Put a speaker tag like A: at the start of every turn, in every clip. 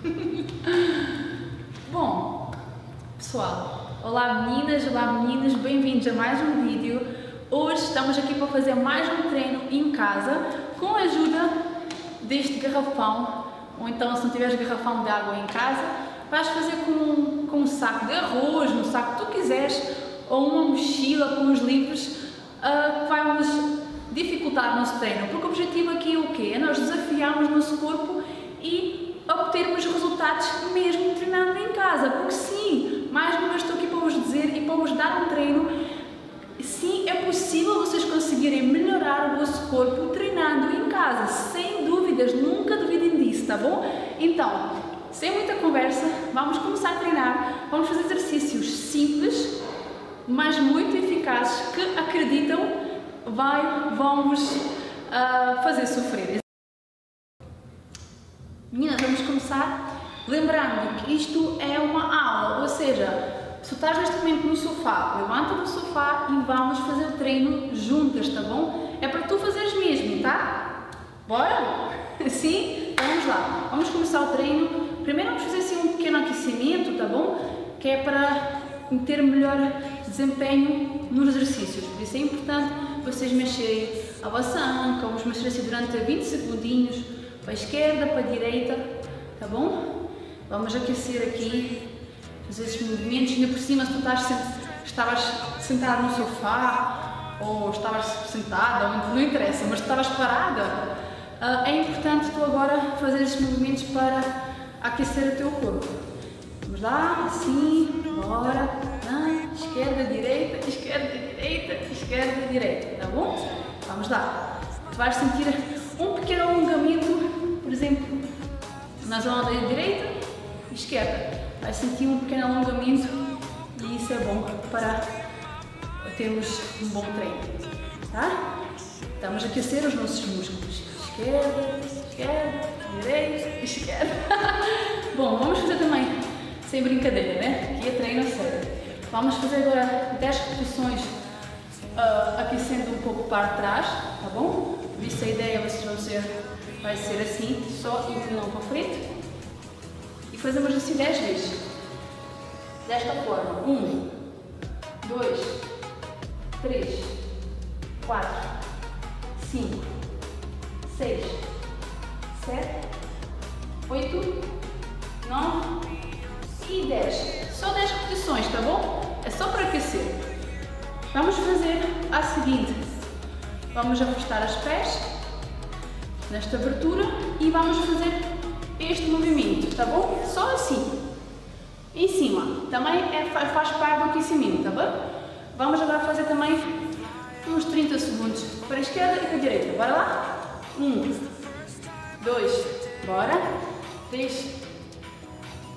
A: Bom, pessoal, olá meninas, olá meninos, bem-vindos a mais um vídeo. Hoje estamos aqui para fazer mais um treino em casa com a ajuda deste garrafão, ou então se não tiveres garrafão de água em casa, vais fazer com, com um saco de arroz, um saco que tu quiseres, ou uma mochila com os livros uh, que vai nos dificultar o nosso treino, porque o objetivo aqui é o quê? É nós desafiarmos o nosso corpo e obtermos resultados mesmo treinando em casa, porque sim, mais uma vez estou aqui para vos dizer e para vos dar um treino, sim, é possível vocês conseguirem melhorar o vosso corpo treinando em casa, sem dúvidas, nunca duvidem disso, tá bom? Então, sem muita conversa, vamos começar a treinar, vamos fazer exercícios simples, mas muito eficazes, que acreditam vai, vamos uh, fazer sofrer. Meninas, vamos começar lembrando que isto é uma aula, ou seja, se estás neste momento no sofá, levanta do sofá e vamos fazer o treino juntas, tá bom? É para tu fazeres mesmo, tá? Bora? Sim? Então vamos lá. Vamos começar o treino. Primeiro vamos fazer assim um pequeno aquecimento, tá bom? Que é para ter melhor desempenho nos exercícios. Por isso é importante vocês mexerem a vossa anca, vamos mexer assim durante 20 segundinhos, para a esquerda, para a direita, tá bom? Vamos aquecer aqui, fazer esses movimentos, ainda por cima se tu estás, estavas sentado no sofá, ou estavas sentada, não interessa, mas estavas parada, ah, é importante tu agora fazer esses movimentos para aquecer o teu corpo. Vamos lá, assim, bora, ah, esquerda, direita, esquerda, direita, esquerda, direita, tá bom? Vamos lá. Tu vais sentir um pequeno alongamento, por exemplo, na zona da direita e esquerda. Vais sentir um pequeno alongamento e isso é bom para termos um bom treino, tá? Estamos a aquecer os nossos músculos. Esquerda, esquerda, direita, esquerda. bom, vamos fazer também, sem brincadeira, né? Aqui é treino sério. Vamos fazer agora 10 repetições uh, aquecendo um pouco para trás, tá bom? Isso a ideia vocês vão ser, vai ser assim, só inclinando para frente. E fazemos assim 10 vezes. Desta forma. 1, 2, 3, 4, 5, 6, 7, 8, 9 e 10. Só 10 repetições, tá bom? É só para aquecer. Vamos fazer a seguinte. Vamos afastar as pés nesta abertura e vamos fazer este movimento, tá bom? Só assim. Em cima. Também é, faz parte do aquecimento, tá bom? Vamos agora fazer também uns 30 segundos para a esquerda e para a direita. Bora lá? Um, dois, bora. Três,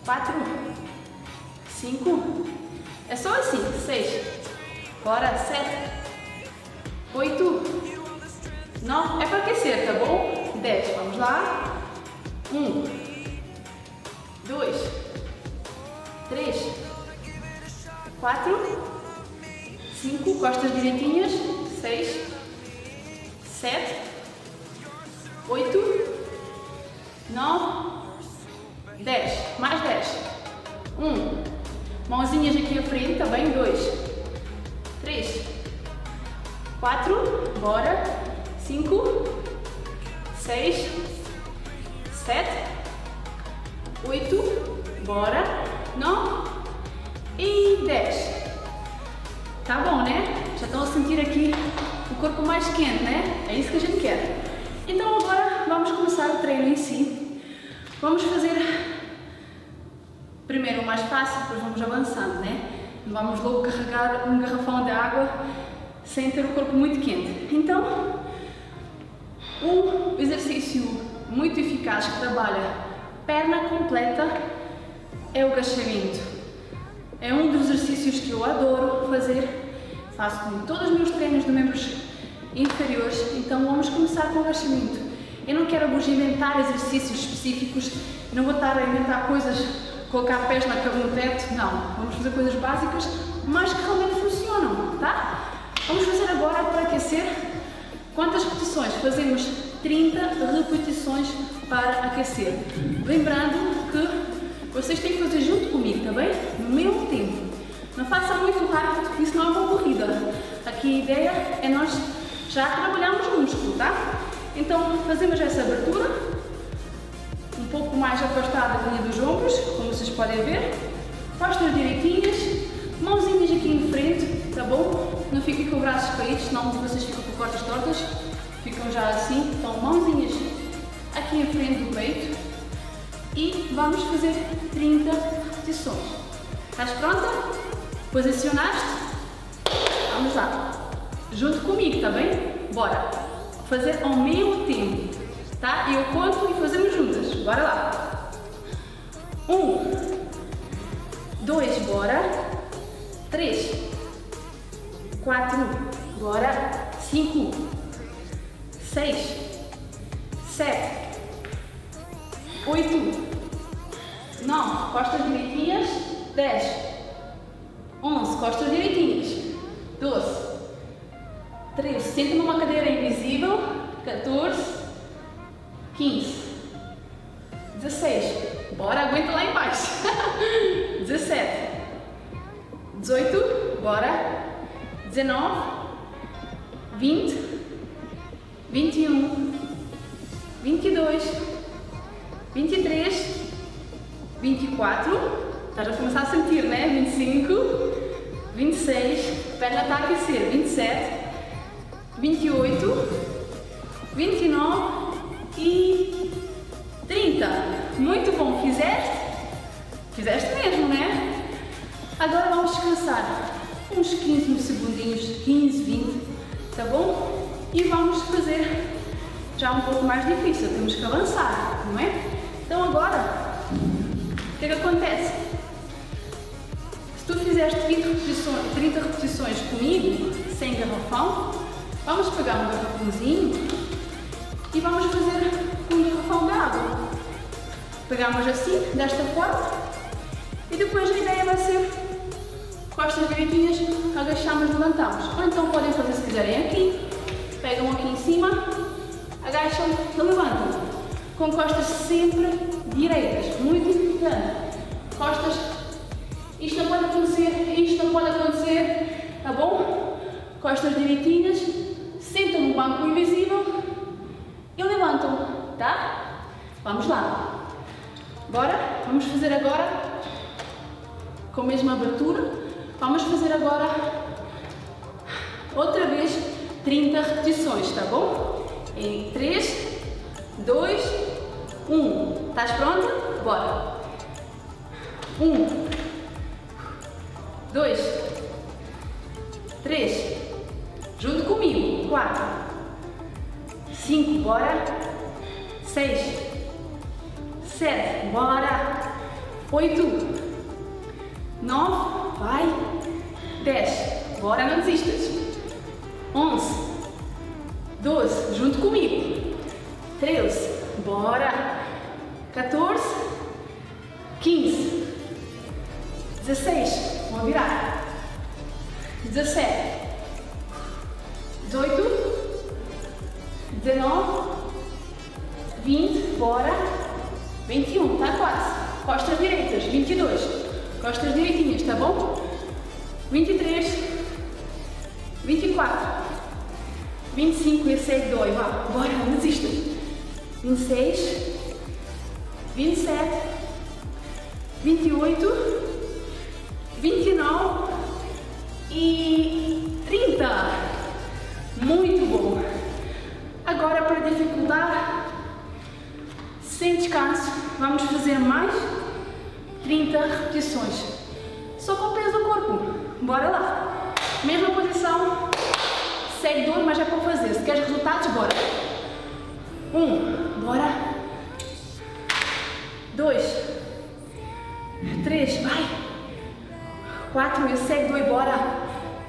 A: quatro, cinco. É só assim. Seis, Bora, sete, oito, nove, é para aquecer, tá bom? Dez, vamos lá. Um, dois, três, quatro, cinco, costas direitinhas, seis, sete, oito, nove, dez, mais dez. Um, mãozinhas aqui à frente, bem? Dois, três, quatro, bora, cinco, seis, sete, oito, bora, nove e dez. Tá bom, né? Já estão a sentir aqui o corpo mais quente, né? É isso que a gente quer. Então agora vamos começar o treino em si. Vamos fazer primeiro o mais fácil, depois vamos avançando, né? vamos logo carregar um garrafão de água sem ter o corpo muito quente. Então, um exercício muito eficaz que trabalha perna completa é o agachamento. É um dos exercícios que eu adoro fazer, faço com todos os meus treinos de membros inferiores, então vamos começar com o agachamento. Eu não quero vos inventar exercícios específicos, não vou estar a inventar coisas colocar pés na cama no teto, não. Vamos fazer coisas básicas, mas que realmente funcionam, tá? Vamos fazer agora para aquecer quantas repetições? Fazemos 30 repetições para aquecer. Lembrando que vocês têm que fazer junto comigo, tá bem? No mesmo tempo. Não faça muito rápido, isso não é uma corrida. Aqui a ideia é nós já trabalharmos o músculo, tá? Então fazemos essa abertura, um pouco mais afastada da linha dos ombros, como vocês podem ver. Costas direitinhas, mãozinhas aqui em frente, tá bom? Não fiquem com os braços caídos, senão vocês ficam com costas tortas. Ficam já assim, então mãozinhas aqui em frente do peito. E vamos fazer 30 repetições. Estás pronta? Posicionaste? Vamos lá. Junto comigo, tá bem? Bora. Fazer ao mesmo tempo, tá? Eu conto e fazemos juntas. Bora lá. Um, dois, bora. Três, quatro, bora. Cinco, seis, sete, oito, nove, costas direitinhas, dez, onze, costas direitinhas, doze, treze, senta numa cadeira invisível, 14, 15, 16, bora, aguenta lá embaixo, 17, 18, bora, 19, 20, 21, 22, 23, 24, estás a começar a sentir, né? 25, 26, perna está a aquecer, 27, 28, 29 e 30. Muito bom, fizeste? Fizeste mesmo, né? Agora vamos descansar uns 15 segundinhos, 15, 20, tá bom? E vamos fazer já um pouco mais difícil, temos que avançar, não é? Então agora, o que, é que acontece? Se tu fizeste 30 repetições, 30 repetições comigo, sem garrafão, vamos pegar um garrafãozinho e vamos fazer um garrafão de água. Pegamos assim, desta forma, e depois a ideia vai ser costas direitinhas, agachamos, levantamos. Ou então podem fazer se quiserem aqui, pegam aqui em cima, agacham e levantam. Com costas sempre direitas, muito importante. Costas, isto não pode acontecer, isto não pode acontecer, tá bom? Costas direitinhas, sentam no banco invisível e levantam, tá? Vamos lá. Bora? Vamos fazer agora com a mesma abertura. Vamos fazer agora outra vez 30 repetições, tá bom? Em 3, 2, 1. Estás pronta? Bora! 1, 2, 3, junto comigo, 4, 5, bora! 6, 7, bora! 8, 9, vai! 10, bora, não desistas! 11, 12, junto comigo. 13, bora. 14, 15, 16, vamos virar. 17, 18, 19, 20, bora. 21, tá quase. Costas direitas, 22. Costas direitinhas, tá bom? 23, 24, 25, esse é dói, vá, bora, não desista. 26, 27, 28, 29 e 30. Muito bom. Agora, para dificultar, sem descanso, vamos fazer mais 30 repetições. Só com o peso do corpo. Bora lá. Mesma posição. Segue dor, mas é para fazer. Se queres resultados, bora. Um, bora. Dois. Três, vai. Quatro, e segue dor, bora.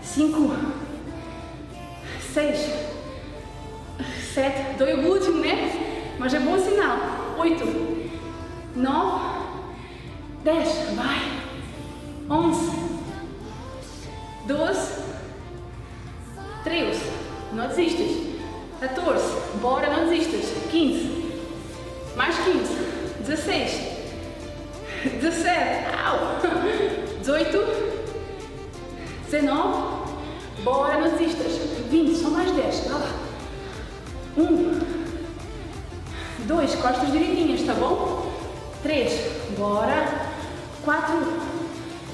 A: Cinco. Seis. Sete. Dói o último, né? Mas é bom sinal. Oito. Nove. Dez, vai. Onze. Doze. Três. Não desistas. 14, bora, não desistas. 15, mais 15, 16, 17, au, 18, 19, bora, não desistas. 20, só mais 10, vai lá. 1, 2, costas direitinhas, tá bom? 3, bora. 4,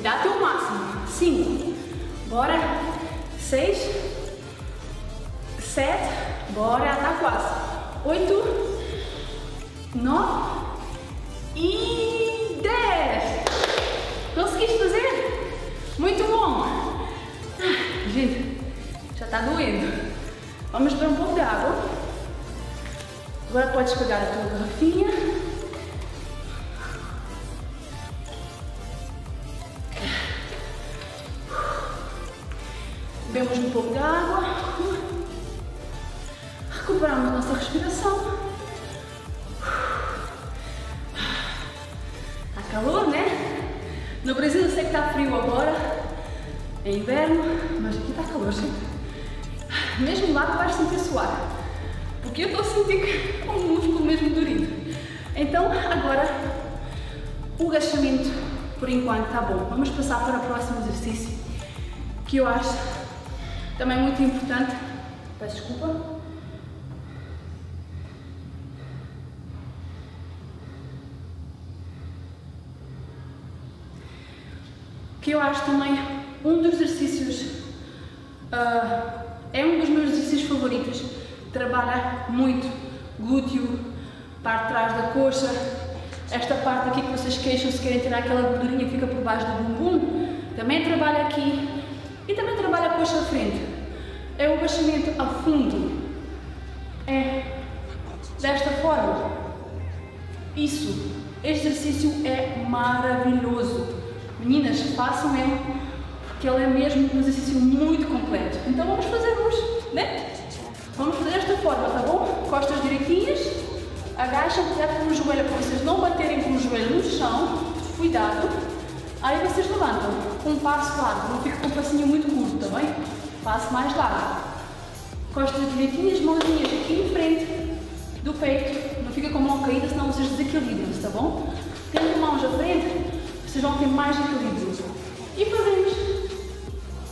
A: dá teu máximo. 5, bora. 6, 7, Bora, tá quase. Oito, nove e dez. Conseguiste fazer? Muito bom. Ah, gente, já está doendo. Vamos beber um pouco de água. Agora podes pegar a tua garrafinha. Está bom. Vamos passar para o próximo exercício que eu acho também muito importante. Peço desculpa. que eu acho também um dos exercícios, uh, é um dos meus exercícios favoritos, trabalha muito glúteo, parte de trás da coxa, esta parte aqui que vocês queixam se querem tirar aquela gordurinha que fica por baixo do bumbum, também trabalha aqui e também trabalha a coxa à frente. É o agachamento a fundo, é desta forma. Isso, este exercício é maravilhoso. Meninas, façam ele, porque ele é mesmo um exercício muito completo. Então vamos fazer hoje, né? Vamos fazer desta forma, tá bom? Costas direitinhas, agacham, cuidado com o joelho, para vocês não baterem com o joelho no chão, cuidado. Aí vocês levantam, com um passo largo, não fica com o passinho muito curto, tá bem? Passo mais largo. Costas direitinhas, mãozinhas aqui em frente do peito, não fica com a mão caída, senão vocês desequilibram-se, tá bom? Tendo mãos à frente, vocês vão ter mais equilíbrio. E fazemos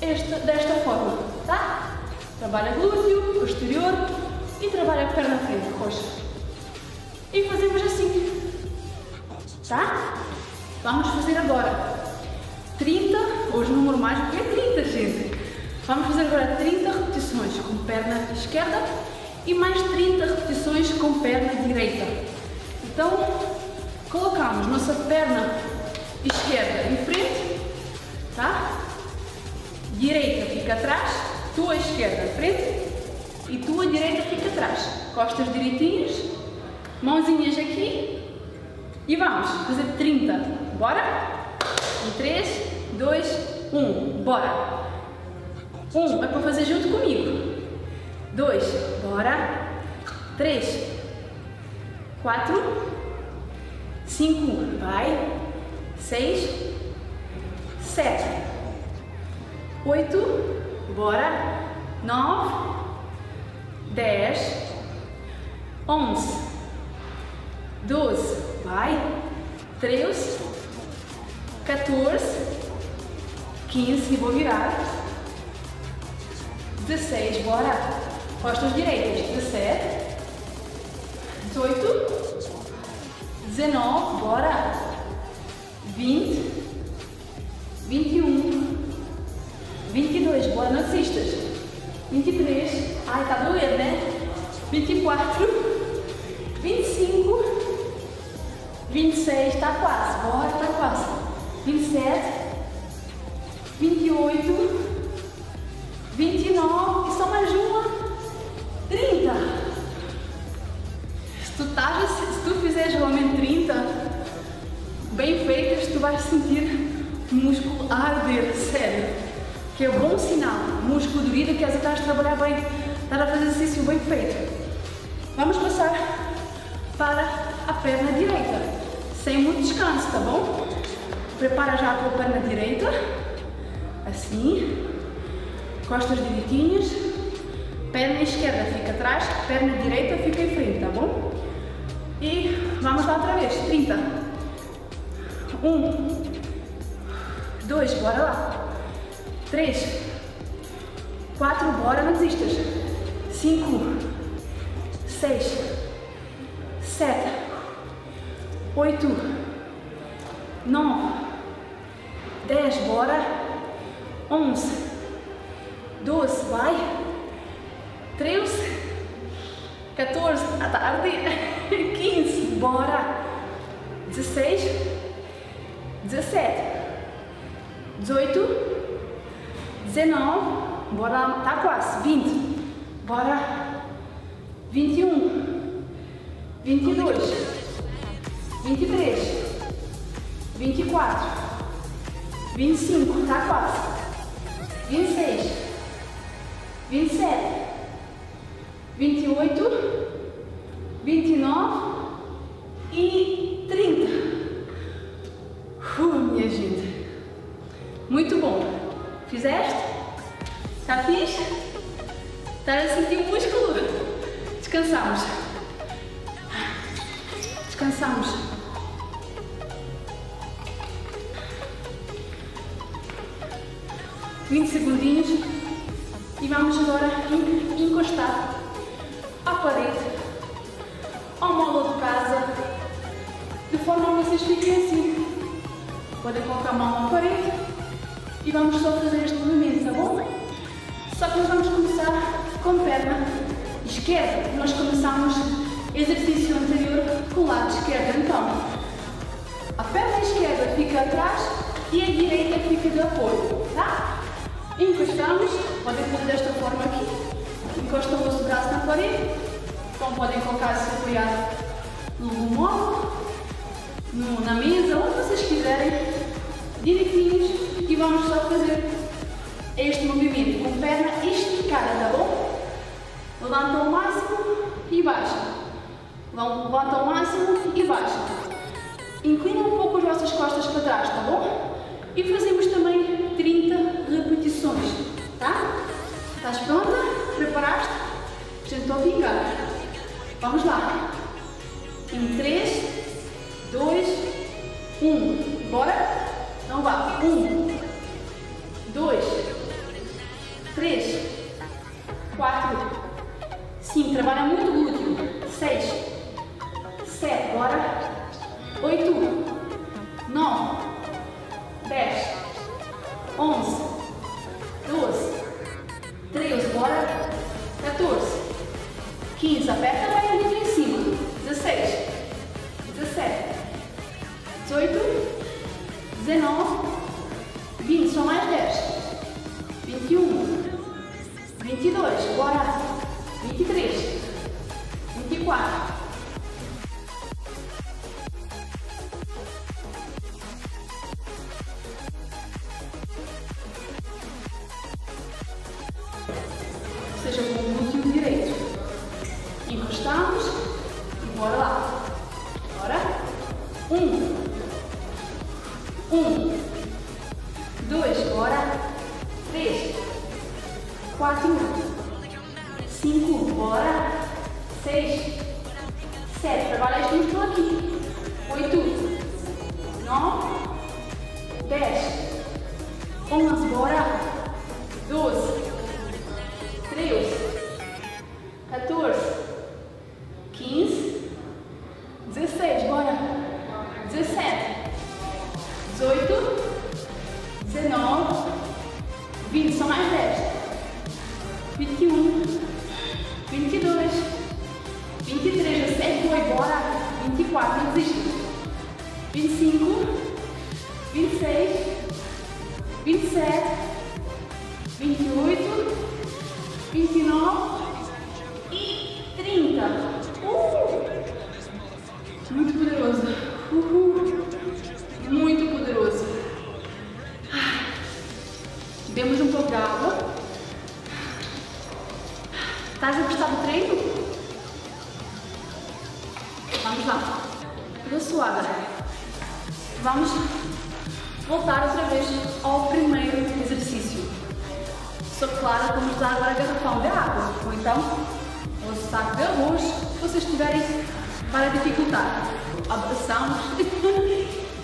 A: esta, desta forma, tá? Trabalha glúteo, posterior e trabalha a perna frente, coxa. E fazemos assim, tá? Vamos fazer agora 30, hoje o número porque é 30, gente. Vamos fazer agora 30 repetições com perna esquerda e mais 30 repetições com perna direita. Então, colocamos nossa perna esquerda em frente, tá? Direita fica atrás, tua esquerda frente e tua direita fica atrás. Costas direitinhas, mãozinhas aqui e vamos fazer 30. Bora? Em 3, 2, 1. Bora! 1 um, é para fazer junto comigo. 2, bora. 3, 4, 5, vai seis, sete, oito, bora, nove, dez, onze, doze, vai, treze, 14, 15, vou virar, 16, bora, costas direitas, 17, 18, 19, bora, 20, 21, 22, boa não desistas. 23, ai tá doendo, né? 24, 25, 26, tá quase, bora, tá quase. 27, 28, 29, e só mais uma, 30. Se tu, tá, se tu fizer geralmente 30, bem feitas, tu vais sentir o músculo arder, sério. Que é um bom sinal. Músculo dorido, que estás a trabalhar bem, estar a fazer exercício bem feito. Vamos passar para a perna direita, sem muito descanso, tá bom? Prepara já a tua perna direita, assim, costas direitinhas, Perna esquerda fica atrás, perna direita fica em frente, tá bom? E vamos lá outra vez. 30. Um. Dois, bora lá. Três. Quatro, bora, não desistas. Cinco. Seis. Sete. Oito. Nove. Dez, bora. Onze. Doze, vai. Treze. 14, à tarde, 15, bora, 16, 17, 18, 19, bora, tá quase, 20, bora, 21, 22, 23, 24, 25, tá quase, 26, 27, 28, 29 e 30. Uh, minha gente. Muito bom. Fizeste? Tá fixe? Tá a sentir o músculo? Descansamos. Descansamos. Forma a vocês fiquem assim. Podem colocar a mão na parede e vamos só fazer este movimento, tá bom? Só que nós vamos começar com perna esquerda. Nós começamos exercício anterior com o lado esquerdo. Então, a perna esquerda fica atrás e a direita fica de apoio, tá? Encostamos, podem fazer desta forma aqui encostam o vosso braço na parede, então podem colocar-se apoiado no móvel, no, na mesa, onde vocês quiserem, direitinhos, e vamos só fazer este movimento com perna esticada, tá bom? Levanta ao máximo e baixa. Levanta ao máximo e baixa. Inclina um pouco as vossas costas para trás, tá bom? E fazemos também 30 repetições, tá? Estás pronta? Preparaste? Tentou vingar. Vamos lá. Em 3, 2, 1. Bora? Então vá. 1, 2, 3, 4, 5. Trabalha muito glúteo. 6, 7. Bora? 8, 9, 10, 11, 12, 13. Bora? 14, 15, aperta 19,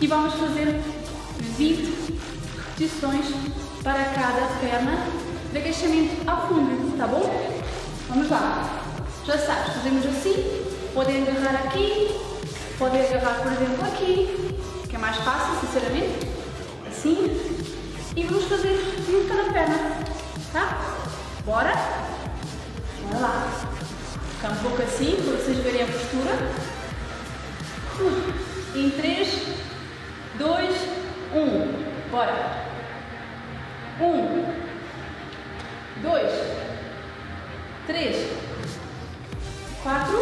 A: e vamos fazer 20 repetições para cada perna de agachamento ao fundo, tá bom? Vamos lá. Já sabes, fazemos assim, podem agarrar aqui, podem agarrar, por exemplo, aqui, que é mais fácil, sinceramente, assim, e vamos fazer um cada perna, tá? Bora? Bora lá. Ficar um pouco assim, para vocês verem a postura. Em 3, 2, 1. Bora. 1, 2, 3, 4,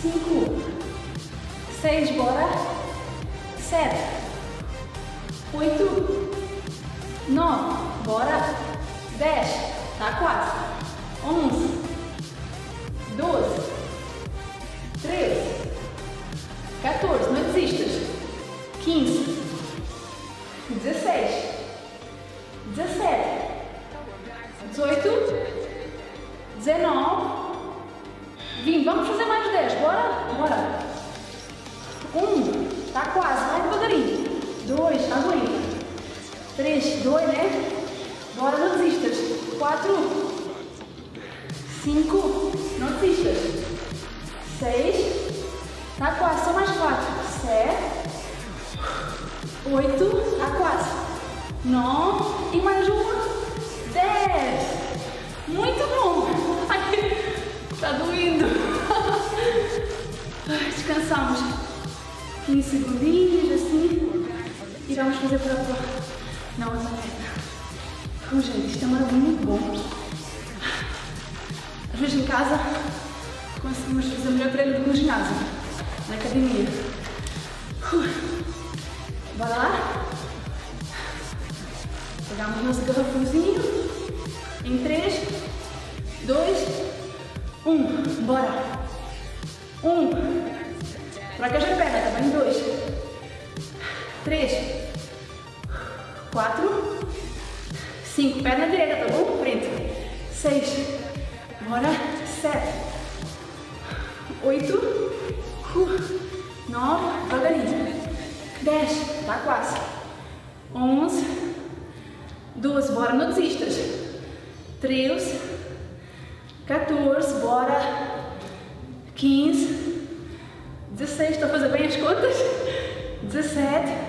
A: 5, 6, bora. 7, 8, 9, bora. 10, tá quase. 11, 12, 13, 14, não desistas. 15, 16, 17, 18, 19, 20. Vamos fazer mais 10, bora? Bora. 1, tá quase, vai devagarinho. 2, aguenta. 3, 2, né? Bora, não desistas. 4, 5, não desistas. 6, tá quase, só mais 4. 7, 8, tá quase. 9 e mais uma. 10. Muito bom. Ai, tá doendo. Descansamos 15 segundinhos assim. E vamos fazer para a na outra perna. Bom, gente, isto é muito bom. Às vezes em casa conseguimos fazer melhor treino do que no ginásio, na academia. Bora lá? Pegamos nosso garrafãozinho. Em 3, 2, 1. Bora. 1. Troca a perna, tá bem? 2. 3. 4. 5. Perna direita, tá bom? Frente. 6. Bora. Bora, não desistas. 13. 14. Bora. 15. 16. Estou a fazer bem as contas? 17.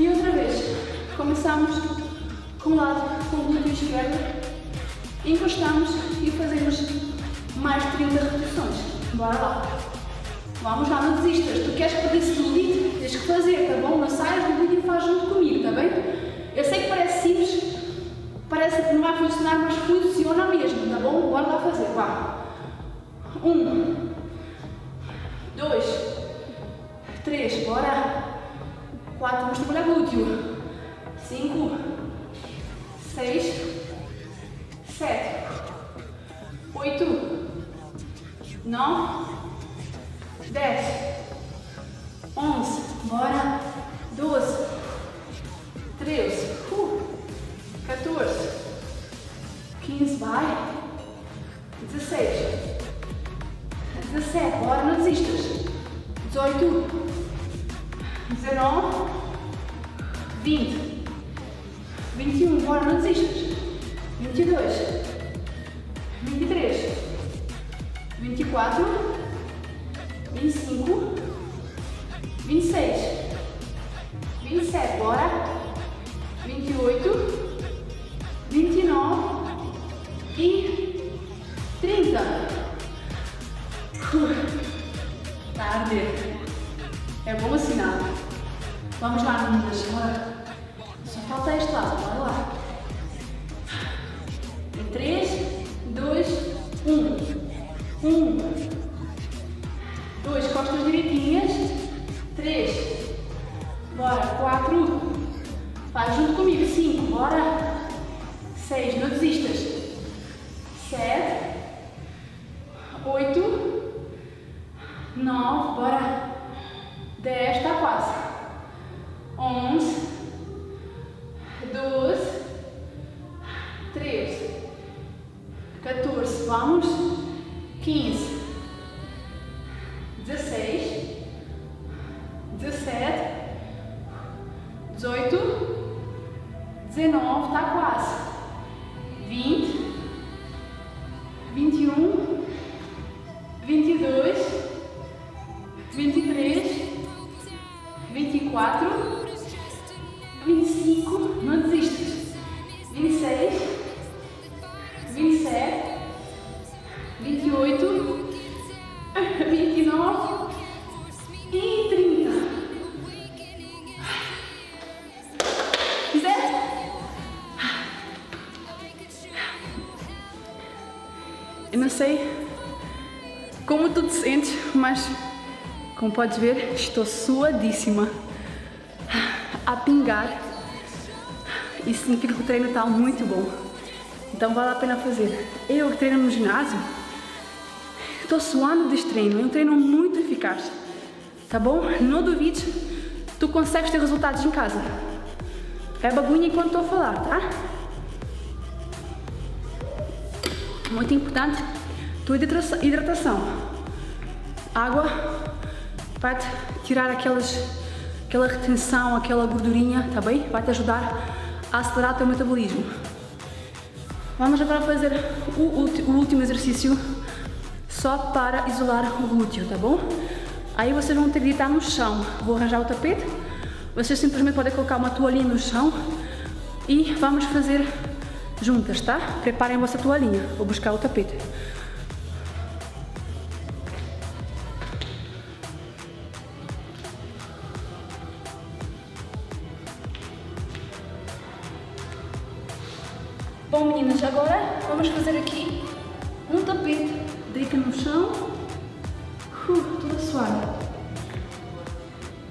A: E outra vez. Começamos com o lado, com o glúteo esquerdo. Encostamos e fazemos mais 30 repetições. Bora lá. Vamos lá, não desistas. Tu queres perder celulite? Tens que fazer, tá bom? Não saias do vídeo e faz junto comigo, tá bem? Eu sei que parece simples, parece que não vai funcionar, mas funciona mesmo, tá bom? Bora lá fazer, vá. Um, dois, três, bora. Quatro, vamos trabalhar glúteo. Cinco, seis, sete, oito, nove, dez, onze, bora. Doze, treze, uh, 14, 15, vai. 16, 17, bora, não desistas. 18, 19, 20, 21, bora, não desistas. 22, 23, 24, 25, 26, 27, bora. 28, 29 e Vamos lá, meninas. Bora. 21. Como podes ver, estou suadíssima a pingar. Isso significa que o treino está muito bom. Então vale a pena fazer. Eu treino no ginásio, estou suando deste treino. É um treino muito eficaz. Tá bom? Não duvides, tu consegues ter resultados em casa. É bagunha enquanto estou a falar, tá? Muito importante, tua hidratação. Água vai te tirar aquelas, aquela retenção, aquela gordurinha, tá bem? Vai te ajudar a acelerar o teu metabolismo. Vamos agora fazer o, o último exercício só para isolar o glúteo, tá bom? Aí vocês vão ter que deitar no chão. Vou arranjar o tapete. Vocês simplesmente podem colocar uma toalhinha no chão e vamos fazer juntas, tá? Preparem a vossa toalhinha. Vou buscar o tapete. Agora vamos fazer aqui um tapete. Deita no chão, uh, suada.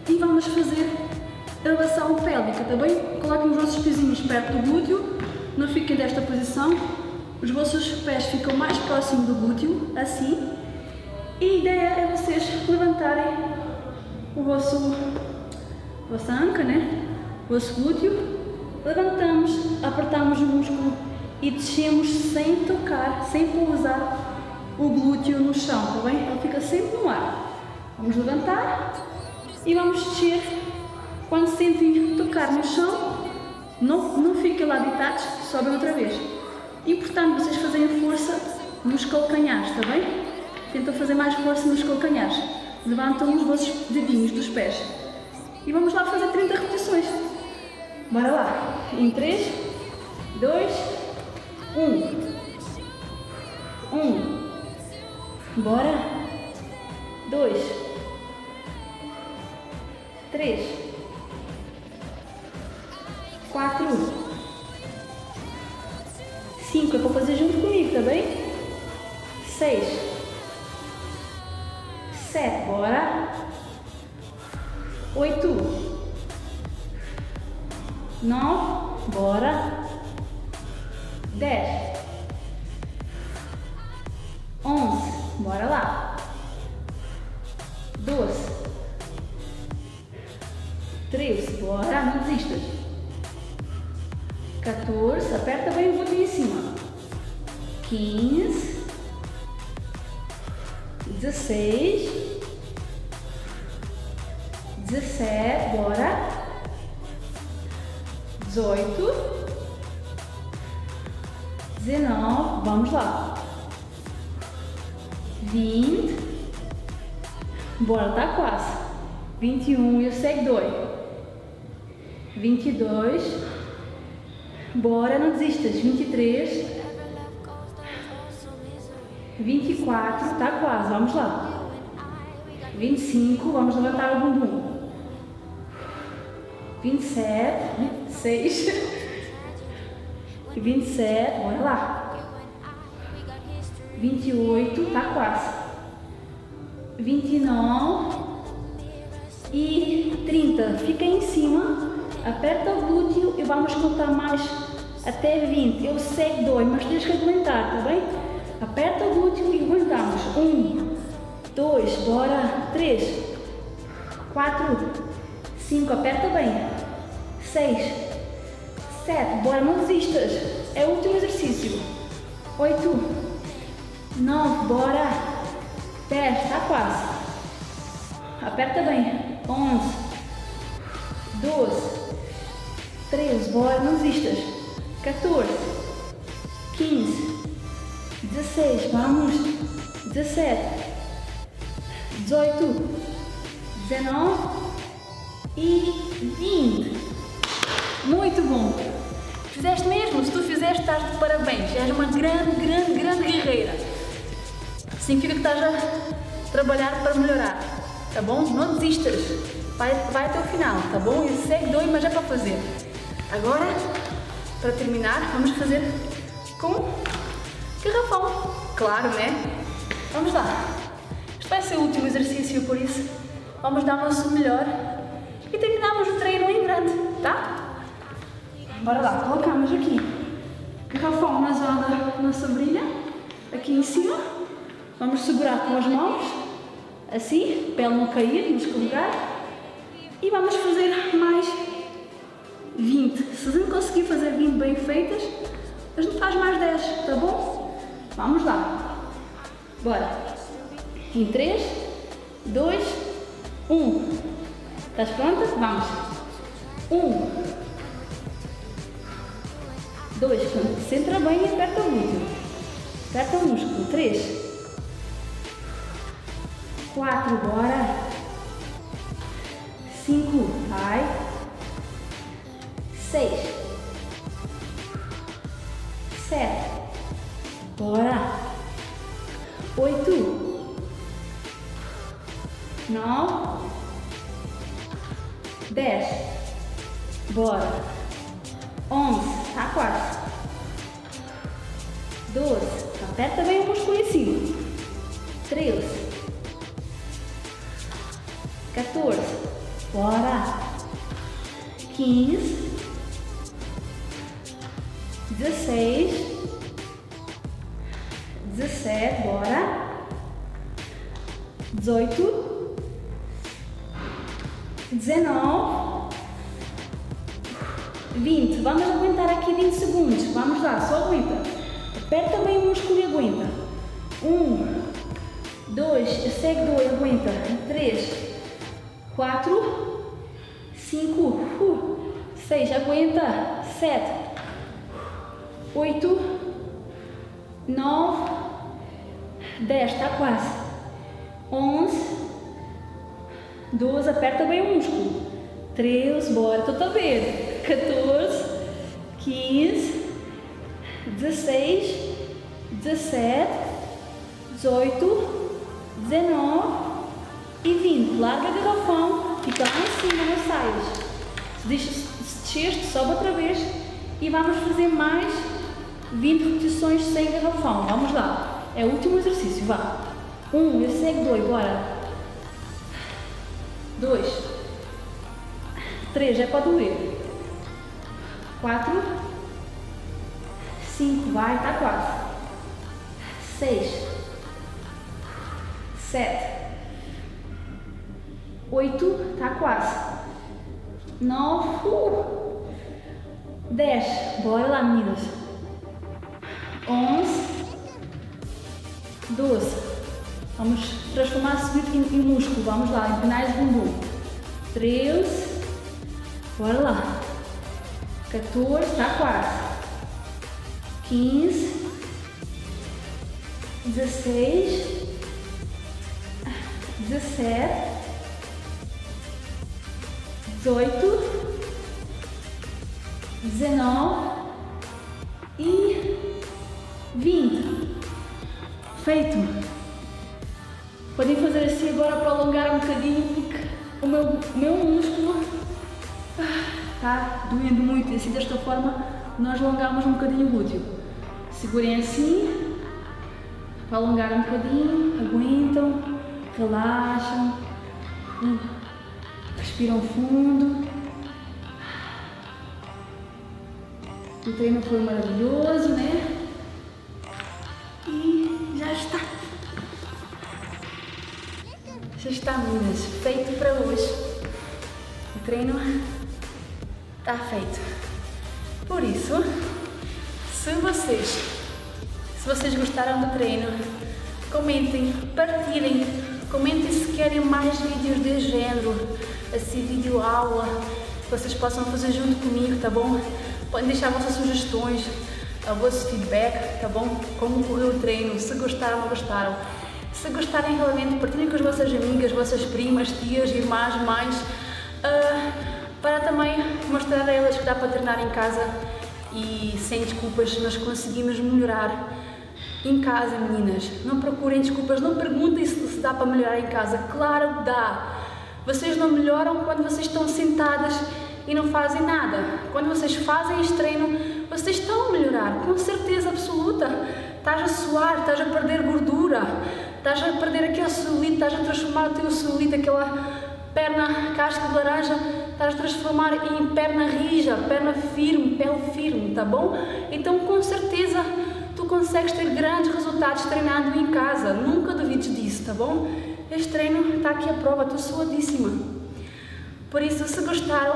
A: E vamos fazer elevação pélvica, tá bem? Coloquem os vossos pezinhos perto do glúteo, não fiquem desta posição. Os vossos pés ficam mais próximos do glúteo, assim. E a ideia é vocês levantarem o vosso, vossa anca, né? O vosso glúteo. Levantamos, apertamos o músculo e descemos sem tocar, sem pousar o glúteo no chão, tá bem? Ele fica sempre no ar. Vamos levantar e vamos descer. Quando sentem tocar no chão, não, não fiquem lá deitados, sobem outra vez. Importante vocês fazerem força nos calcanhares, tá bem? Tentam fazer mais força nos calcanhares. Levantam os vossos dedinhos dos pés. E vamos lá fazer 30 repetições. Bora lá. Em 3, 2, 1. 1. Bora. 2. 3. 4. 5. É para fazer junto comigo, tá bem? 6. 7. Bora. 8. 9. Bora. 10. 11. Bora lá. 12. 13. Bora, não desistas. 14. Aperta bem o glúteo em cima. 15. 16. 17. Bora. 18. 19, vamos lá. 20, bora, tá quase. 21 e o sei dói. 22, Bora, não desistas. 23. 24, tá quase, vamos lá. 25, vamos levantar o bumbum. 27, 26 e 27, bora lá. 28, tá quase. 29 e 30. Fica em cima, aperta o glúteo e vamos contar mais até 20. Eu sei que dói, mas tens que aguentar, tá bem? Aperta o glúteo e aguentamos. 1, 2, bora. 3, 4, 5, aperta bem. 6, 7, bora, não desistas. É o último exercício. 8, 9, bora. 10, está quase. Aperta bem. 11, 12, 13, bora, não desistas. 14, 15, 16, vamos. 17, 18, 19 e 20. Muito bom. Fizeste mesmo? Se tu fizeste, estás de parabéns. És uma grande, grande, grande guerreira. Significa que estás a trabalhar para melhorar. Tá bom? Não desistas. Vai, vai até o final, tá bom? E segue doido, mas é para fazer. Agora, para terminar, vamos fazer com garrafão. Claro, né? Vamos lá. Este vai ser o último exercício, por isso vamos dar o nosso melhor e terminamos o treino em grande, tá? Bora lá, colocamos aqui garrafão na zona da nossa brilha, aqui em cima. Vamos segurar com as mãos, assim, para ele não cair, nos escorregar. E vamos fazer mais 20. Se a gente conseguir fazer 20 bem feitas, a gente faz mais 10, tá bom? Vamos lá. Bora. Em 3, 2, 1. Estás pronta? Vamos. 1, 2. Concentra bem e aperta o glúteo. Aperta o músculo. 3. 4. Bora. 5. Vai. 6. 7. Bora. 8. 9. 10. Bora. 11 tá quatro. Doze. Aperta bem o músculo em cima. Treze. Quatorze. Bora. Quinze. Dezesseis. 17, bora. 18, 19, 20. Vamos aguentar aqui 20 segundos. Vamos lá, só aguenta. Aperta bem o músculo e aguenta. 1, 2, segue 2, aguenta. 3, 4, 5, 6, aguenta. 7, 8, 9, 10, está quase. 11, 12, aperta bem o músculo. 13, bora, estou a ver. 14, 15, 16, 17, 18, 19 e 20. Larga garrafão, fica lá em cima, não saias. Se desceste, sobe outra vez e vamos fazer mais 20 repetições sem garrafão. Vamos lá. É o último exercício, vá. Um, eu segue dois, bora. Dois. Três, é para doer. Quatro. Cinco, vai, tá quase. Seis. Sete. Oito, tá quase. Nove. Dez. Bora lá, meninas. Onze. Doze. Vamos transformar subir em, em músculo. Vamos lá, empinar o bumbum. Treze. Bora lá. 14, tá quase. 15, 16, 17, 18, 19 e 20. Feito. Podem fazer assim agora para alongar um bocadinho porque o meu, o meu músculo está doendo muito e assim desta forma nós alongamos um bocadinho o glúteo. Segurem assim para alongar um bocadinho, aguentam, relaxam, respiram fundo. O treino foi maravilhoso, né? E já está. Já está, meninas, feito para hoje. O treino está feito. Por isso, se vocês, se vocês gostaram do treino, comentem, partilhem, comentem se querem mais vídeos de género, assim, vídeo aula, que vocês possam fazer junto comigo, tá bom? Podem deixar vossas sugestões, o vosso feedback, tá bom? Como correu o treino, se gostaram ou gostaram. Se gostarem realmente, partilhem com as vossas amigas, vossas primas, tias, irmãs, mães, uh, mostrar a elas que dá para treinar em casa e sem desculpas nós conseguimos melhorar em casa, meninas. Não procurem desculpas, não perguntem se, se dá para melhorar em casa. Claro que dá. Vocês não melhoram quando vocês estão sentadas e não fazem nada. Quando vocês fazem este treino, vocês estão a melhorar, com certeza absoluta. Estás a suar, estás a perder gordura, estás a perder aquele celulite, estás a transformar o teu celulite, aquela perna casca de laranja, estás a transformar em perna rija, perna firme, pele firme, tá bom? Então, com certeza, tu consegues ter grandes resultados treinando em casa. Nunca duvides disso, tá bom? Este treino está aqui a prova, estou suadíssima. Por isso, se gostaram,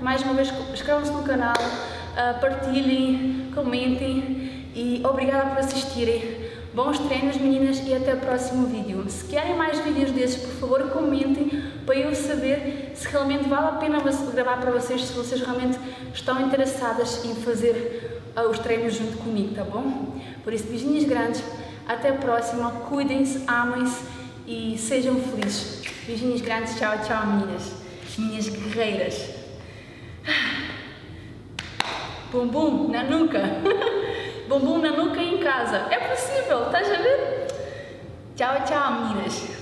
A: mais uma vez inscrevam-se no canal, uh, partilhem, comentem e obrigada por assistirem. Bons treinos meninas e até o próximo vídeo. Se querem mais vídeos desses, por favor comentem para eu saber se realmente vale a pena gravar para vocês, se vocês realmente estão interessadas em fazer uh, os treinos junto comigo, tá bom? Por isso, beijinhos grandes, até a próxima, cuidem-se, amem-se e sejam felizes. Beijinhos grandes, tchau, tchau meninas minhas guerreiras. Bumbum na nuca. Bumbum na nuca em casa. É possível, estás a ver? Tchau, tchau, meninas.